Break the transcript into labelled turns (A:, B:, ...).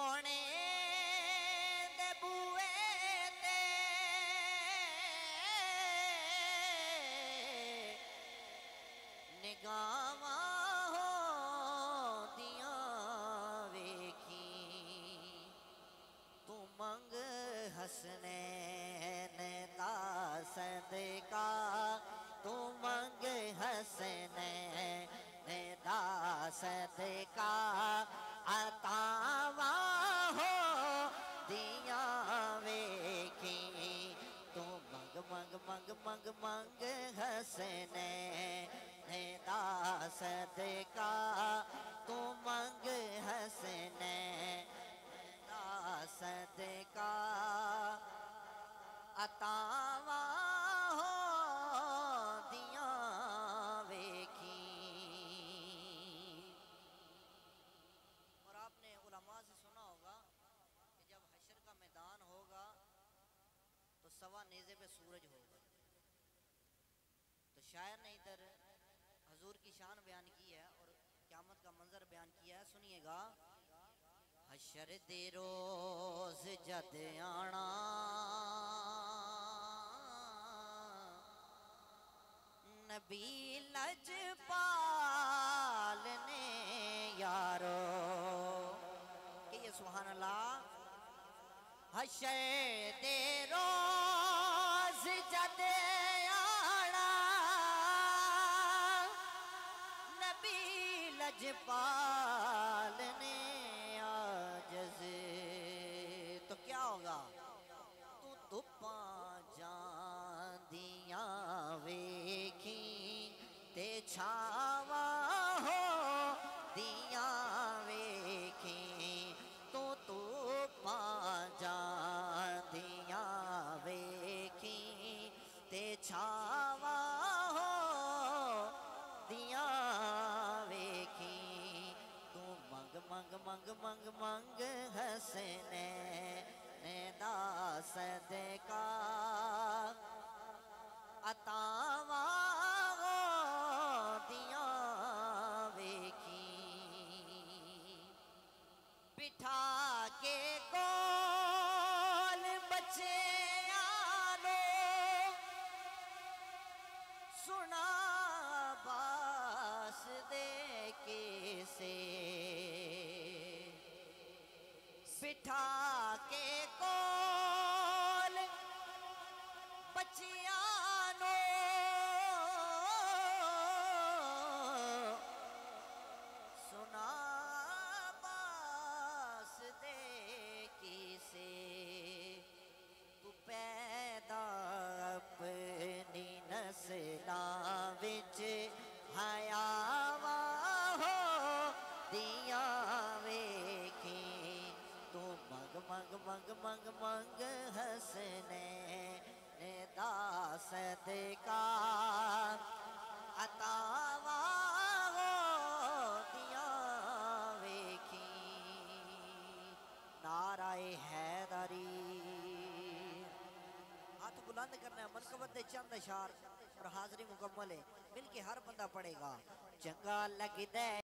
A: سونے دے بوئے تے۔ نگاواں منگ ہسنے دا صدقہ تو منگ ہسنے حسنین دا صدقہ تو منگ حسنین دا صدقہ عطاواں ہو دیاں ویکھی۔ اور آپ نے علماء سے سنا ہوگا کہ جب حشر کا میدان ہوگا تو سوا نیزے پہ سورج ہوگا تو شاعر نے ادھر حضور شان بیان کی ہے اور قیامت کا منظر بیان کیا ہے، سنیے گا۔ حشر دے روز جد آنا۔ نبی لج پال نے یارو۔ کہ یہ سبحان اللہ۔ حشر دے روز جد آنا۔ نبی پال آجز تو کیا ہوگا تو پا جان دیاں ویکھی تے چھا منگ منگ منگ منگ حسنے دا صدقہ عطاواں ہو دیاں ویکھی۔ بٹھا کے کول بچے آنو سنا باس دے کیسے بٹھا کے کول بچیاں منگ حسنے دا صدقہ عطاواں ہو دیاں ویکھی۔ نعرہ حیدری۔ ہاتھ بلند کرنا ہے منقبت دے چند اشار اور حاضری مکمل ہے۔ مل کے ہر بندہ پڑے گا۔ چنگا لگدے۔